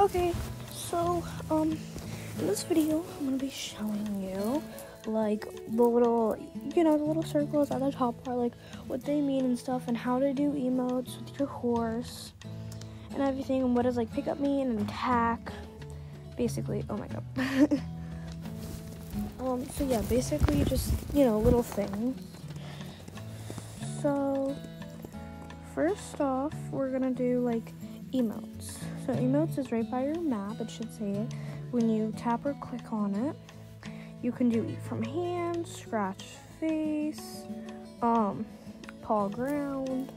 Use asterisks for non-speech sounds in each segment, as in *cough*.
Okay, so um, in this video, I'm gonna be showing you like the little, you know, the little circles at the top are like what they mean and stuff, and how to do emotes with your horse and everything, and what does like pick up mean and attack. Basically, oh my god. *laughs* um, so yeah, basically just you know little things. So first off, we're gonna do like emotes. So emotes is right by your map. It should say it. When you tap or click on it, you can do eat from hand, scratch face, um, paw ground,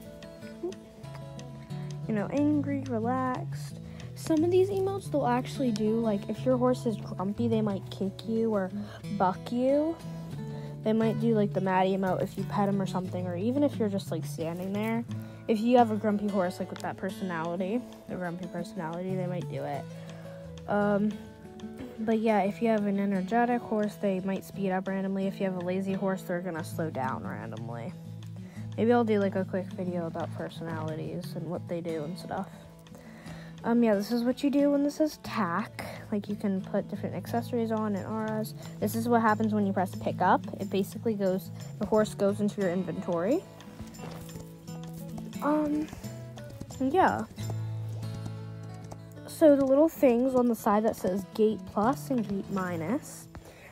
you know, angry, relaxed. Some of these emotes they'll actually do like if your horse is grumpy, they might kick you or buck you. They might do like the Maddie emote if you pet him or something, or even if you're just like standing there. If you have a grumpy horse, like with that personality, the grumpy personality, they might do it. Um, but yeah, if you have an energetic horse, they might speed up randomly. If you have a lazy horse, they're gonna slow down randomly. Maybe I'll do like a quick video about personalities and what they do and stuff. Um, yeah, this is what you do when this is tack. Like you can put different accessories on and auras. This is what happens when you press pick up. It basically goes, the horse goes into your inventory. Um, yeah. So the little things on the side that says gait plus and gait minus.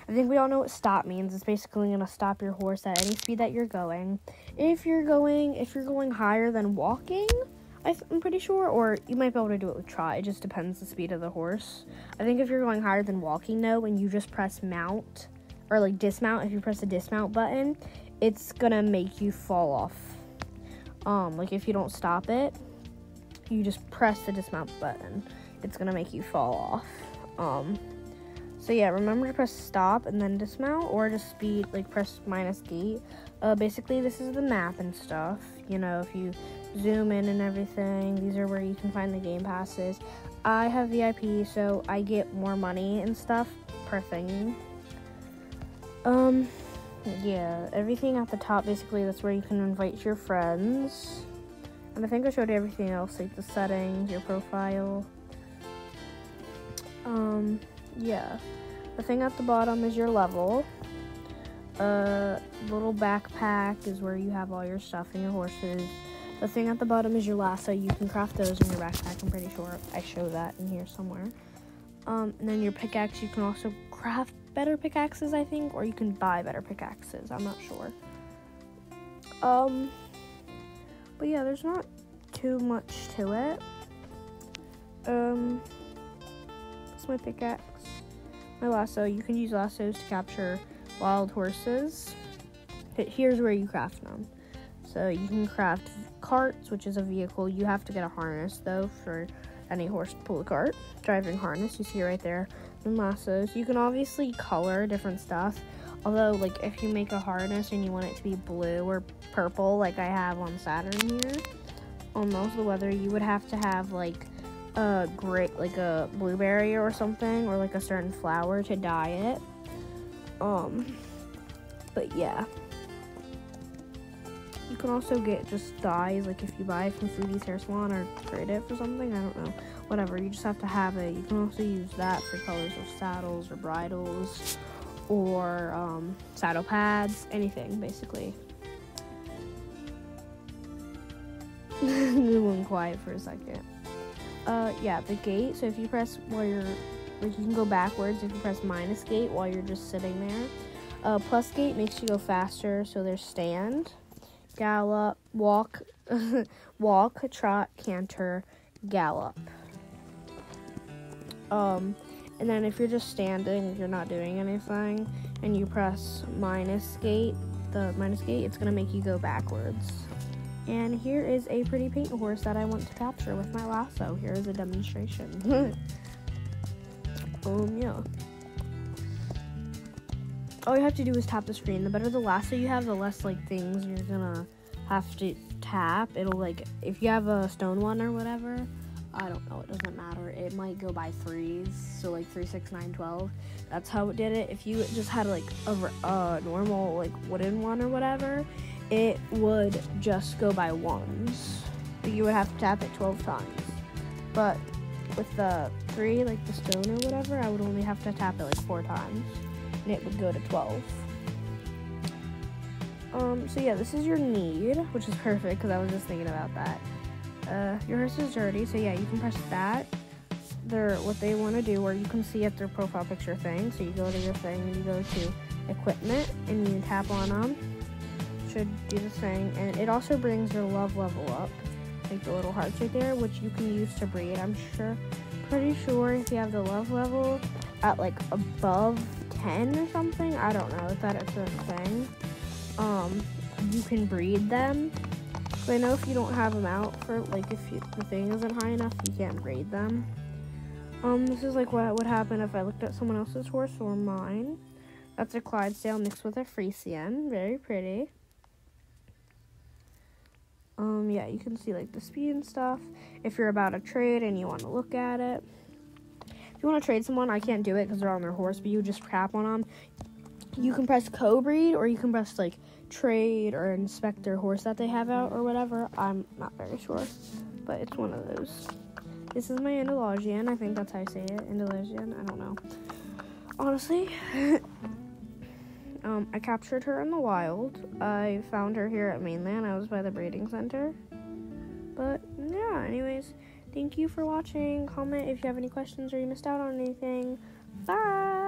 I think we all know what stop means. It's basically going to stop your horse at any speed that you're going. If you're going, if you're going higher than walking, I am pretty sure, or you might be able to do it with trot. It just depends the speed of the horse. I think if you're going higher than walking, though, and you just press mount or like dismount, if you press the dismount button, it's gonna make you fall off. Um, like if you don't stop it, you just press the dismount button. It's gonna make you fall off. Um, so yeah, remember to press stop and then dismount, or just speed like press minus gait. Uh, basically, this is the map and stuff. You know, if you zoom in and everything. These are where you can find the game passes. I have VIP, so I get more money and stuff per thing. Um, yeah, everything at the top, basically, that's where you can invite your friends. And I think I showed you everything else, like the settings, your profile. Um, yeah. The thing at the bottom is your level. Uh, little backpack is where you have all your stuff and your horses. The thing at the bottom is your lasso. You can craft those in your backpack. I'm pretty sure I show that in here somewhere. Um, and then your pickaxe, you can also craft better pickaxes, I think, or you can buy better pickaxes. I'm not sure. Um, but yeah, there's not too much to it. Um, it's my pickaxe. My lasso. You can use lassos to capture wild horses. But Here's where you craft them. So you can craft carts, which is a vehicle. You have to get a harness though for any horse to pull a cart. Driving harness, you see right there. And lassos. You can obviously color different stuff. Although, like, if you make a harness and you want it to be blue or purple, like I have on Saturn here, on most of the weather, you would have to have like a great, like a blueberry or something, or like a certain flower to dye it. Um, but yeah. You can also get just dyes, like if you buy from Foodie's Hair Salon or trade it for something, I don't know. Whatever, you just have to have it. You can also use that for colors of saddles or bridles or um, saddle pads, anything basically. *laughs* it went quiet for a second. Uh, yeah, the gait. So if you press while you're, like, you can go backwards if you press minus gait while you're just sitting there. Uh, plus gait makes you go faster, so there's stand gallop, walk, *laughs* walk, trot, canter, gallop. Um, and then if you're just standing, you're not doing anything, and you press minus gait, the minus gait, it's gonna make you go backwards. And here is a pretty paint horse that I want to capture with my lasso. Here is a demonstration. *laughs* um, yeah all you have to do is tap the screen. The better the lasso you have, the less like things you're gonna have to tap. It'll like if you have a stone one or whatever. I don't know. It doesn't matter. It might go by threes, so like three, six, nine, twelve. That's how it did it. If you just had like a, a normal like wooden one or whatever, it would just go by ones. You would have to tap it twelve times. But with the three, like the stone or whatever, I would only have to tap it like four times, and it would go to 12. Um, so yeah, this is your need, which is perfect because I was just thinking about that. Uh, your horse is dirty, so yeah, you can press that. They're what they want to do, where you can see at their profile picture thing. So you go to your thing and you go to equipment and you tap on them. Should do the thing, and it also brings your love level up, like the little hearts right there, which you can use to breed. I'm sure, pretty sure if you have the love level at like above 10 or something, I don't know if that a thing um, you can breed them. I know if you don't have them out for like if you, the thing isn't high enough, you can't breed them. Um, this is like what would happen if I looked at someone else's horse or mine. That's a Clydesdale mixed with a Friesian. Very pretty. Um, yeah, you can see like the speed and stuff. If you're about to trade and you want to look at it. You want to trade someone, I can't do it because they're on their horse, but you just crap on them you can press co-breed or you can press like trade or inspect their horse that they have out or whatever. I'm not very sure, but it's one of those. This is my Andalusian. I think that's how I say it. Andalusian. I don't know. Honestly, *laughs* um, I captured her in the wild. I found her here at mainland. I was by the breeding center. But yeah, anyways, thank you for watching. Comment if you have any questions or you missed out on anything. Bye.